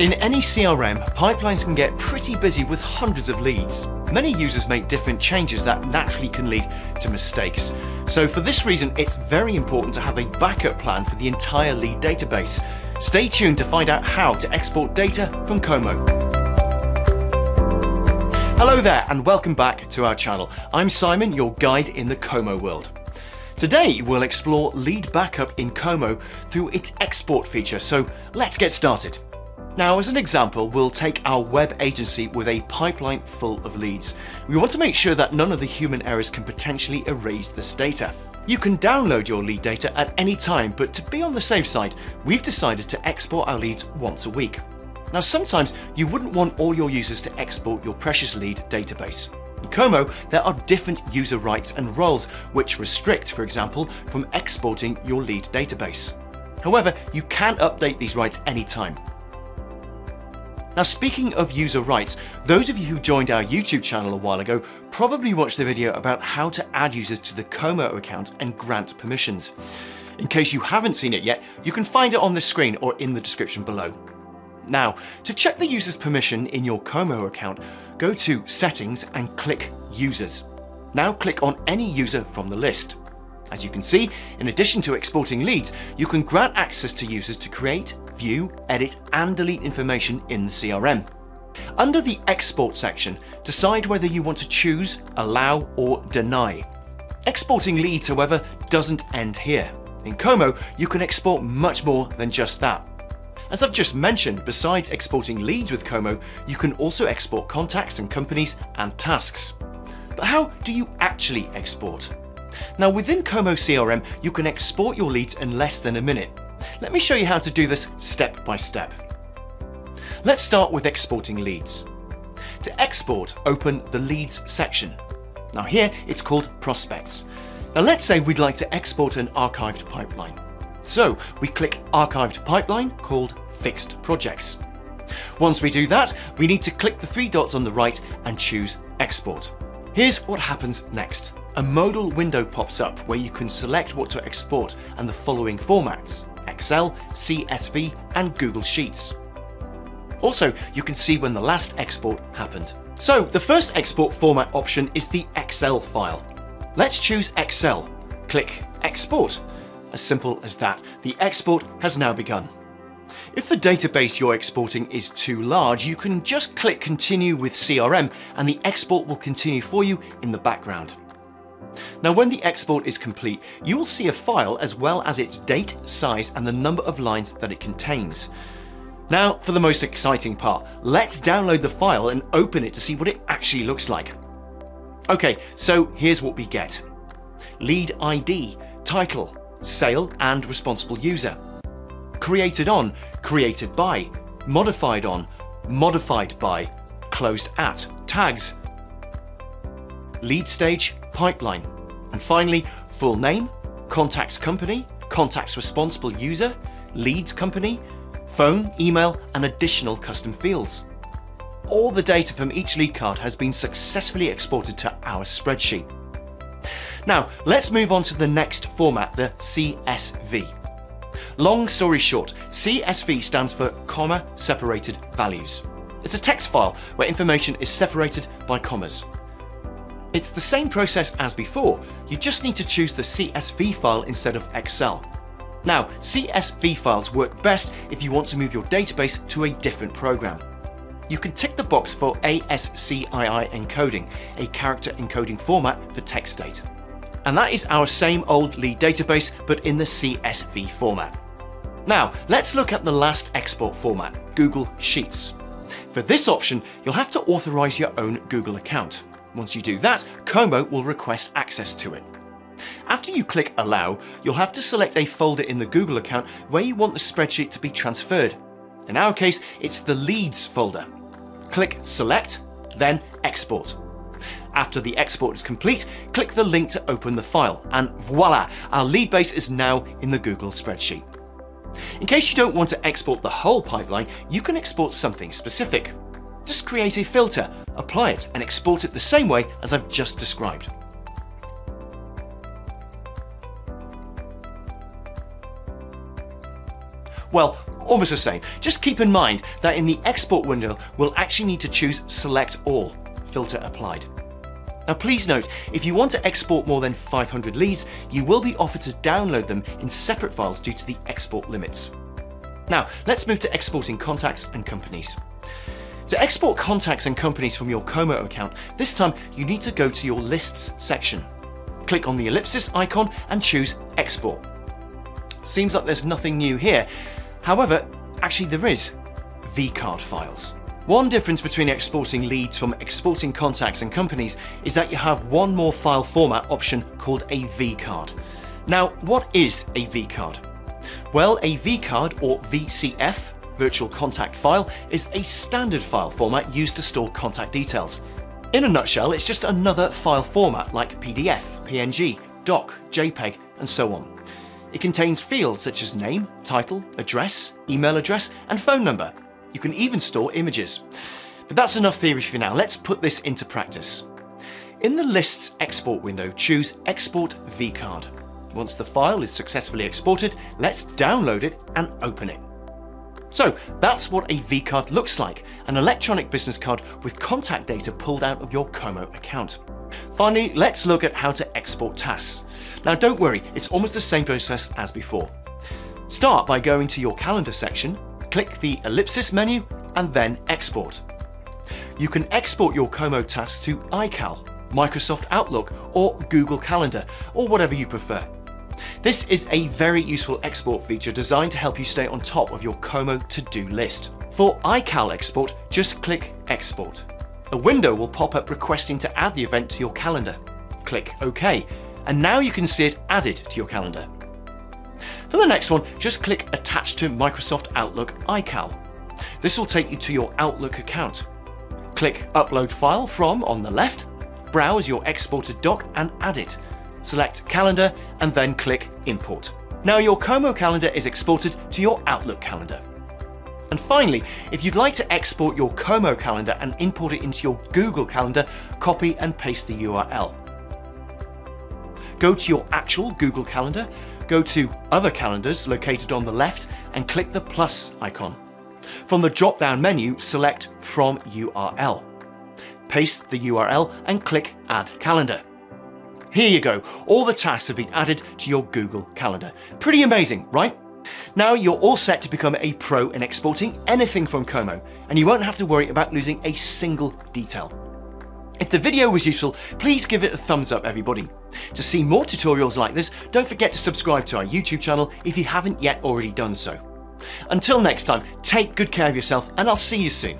In any CRM, pipelines can get pretty busy with hundreds of leads. Many users make different changes that naturally can lead to mistakes. So for this reason, it's very important to have a backup plan for the entire lead database. Stay tuned to find out how to export data from Kommo. Hello there and welcome back to our channel. I'm Simon, your guide in the Kommo world. Today we'll explore lead backup in Kommo through its export feature, so let's get started. Now, as an example, we'll take our web agency with a pipeline full of leads. We want to make sure that none of the human errors can potentially erase this data. You can download your lead data at any time, but to be on the safe side, we've decided to export our leads once a week. Now, sometimes you wouldn't want all your users to export your precious lead database. In Kommo, there are different user rights and roles which restrict, for example, from exporting your lead database. However, you can update these rights anytime. Now speaking of user rights, those of you who joined our YouTube channel a while ago probably watched the video about how to add users to the Kommo account and grant permissions. In case you haven't seen it yet, you can find it on the screen or in the description below. Now, to check the user's permission in your Kommo account, go to Settings and click Users. Now click on any user from the list. As you can see, in addition to exporting leads, you can grant access to users to create, view, edit and delete information in the CRM. Under the Export section, decide whether you want to choose, allow or deny. Exporting leads, however, doesn't end here. In Kommo, you can export much more than just that. As I've just mentioned, besides exporting leads with Kommo, you can also export contacts and companies and tasks. But how do you actually export? Now within Kommo CRM, you can export your leads in less than a minute. Let me show you how to do this step by step. Let's start with exporting leads. To export, open the Leads section. Now here, it's called Prospects. Now let's say we'd like to export an archived pipeline. So we click Archived Pipeline called Fixed Projects. Once we do that, we need to click the three dots on the right and choose Export. Here's what happens next. A modal window pops up where you can select what to export and the following formats, Excel, CSV and Google Sheets. Also, you can see when the last export happened. So the first export format option is the Excel file. Let's choose Excel. Click Export. As simple as that, the export has now begun. If the database you're exporting is too large, you can just click Continue with CRM and the export will continue for you in the background. Now when the export is complete, you will see a file as well as its date, size and the number of lines that it contains. Now for the most exciting part, let's download the file and open it to see what it actually looks like. Okay, so here's what we get. Lead ID, title, sale and responsible user created on, created by, modified on, modified by, closed at, tags, lead stage, pipeline, and finally, full name, contacts company, contacts responsible user, leads company, phone, email, and additional custom fields. All the data from each lead card has been successfully exported to our spreadsheet. Now, let's move on to the next format, the CSV. Long story short, CSV stands for comma separated values. It's a text file where information is separated by commas. It's the same process as before, you just need to choose the CSV file instead of Excel. Now, CSV files work best if you want to move your database to a different program. You can tick the box for ASCII encoding, a character encoding format for text data. And that is our same old lead database, but in the CSV format. Now, let's look at the last export format, Google Sheets. For this option, you'll have to authorize your own Google account. Once you do that, Kommo will request access to it. After you click Allow, you'll have to select a folder in the Google account where you want the spreadsheet to be transferred. In our case, it's the Leads folder. Click Select, then Export. After the export is complete, click the link to open the file, and voila, our lead base is now in the Google spreadsheet. In case you don't want to export the whole pipeline, you can export something specific. Just create a filter, apply it, and export it the same way as I've just described. Well, almost the same. Just keep in mind that in the export window, we'll actually need to choose Select All, filter applied. Now please note, if you want to export more than 500 leads, you will be offered to download them in separate files due to the export limits. Now, let's move to exporting contacts and companies. To export contacts and companies from your Kommo account, this time you need to go to your Lists section. Click on the ellipsis icon and choose Export. Seems like there's nothing new here. However, actually there is. vCard files. One difference between exporting leads from exporting contacts and companies is that you have one more file format option called a vCard. Now, what is a vCard? Well, a vCard or VCF, virtual contact file, is a standard file format used to store contact details. In a nutshell, it's just another file format like PDF, PNG, DOC, JPEG, and so on. It contains fields such as name, title, address, email address, and phone number, you can even store images. But that's enough theory for now, let's put this into practice. In the Lists export window, choose Export vCard. Once the file is successfully exported, let's download it and open it. So that's what a vCard looks like, an electronic business card with contact data pulled out of your Kommo account. Finally, let's look at how to export tasks. Now don't worry, it's almost the same process as before. Start by going to your calendar section click the ellipsis menu and then export. You can export your Kommo tasks to iCal, Microsoft Outlook or Google Calendar or whatever you prefer. This is a very useful export feature designed to help you stay on top of your Kommo to-do list. For iCal export, just click Export. A window will pop up requesting to add the event to your calendar. Click OK, and now you can see it added to your calendar. For the next one, just click Attach to Microsoft Outlook iCal. This will take you to your Outlook account. Click Upload File from on the left, browse your exported doc and add it. Select Calendar and then click Import. Now your Kommo calendar is exported to your Outlook calendar. And finally, if you'd like to export your Kommo calendar and import it into your Google Calendar, copy and paste the URL. Go to your actual Google Calendar, go to Other Calendars located on the left and click the plus icon. From the drop-down menu, select From URL. Paste the URL and click Add Calendar. Here you go, all the tasks have been added to your Google Calendar. Pretty amazing, right? Now you're all set to become a pro in exporting anything from Kommo, and you won't have to worry about losing a single detail. If the video was useful, please give it a thumbs up everybody. To see more tutorials like this, don't forget to subscribe to our YouTube channel if you haven't yet already done so. Until next time, take good care of yourself and I'll see you soon.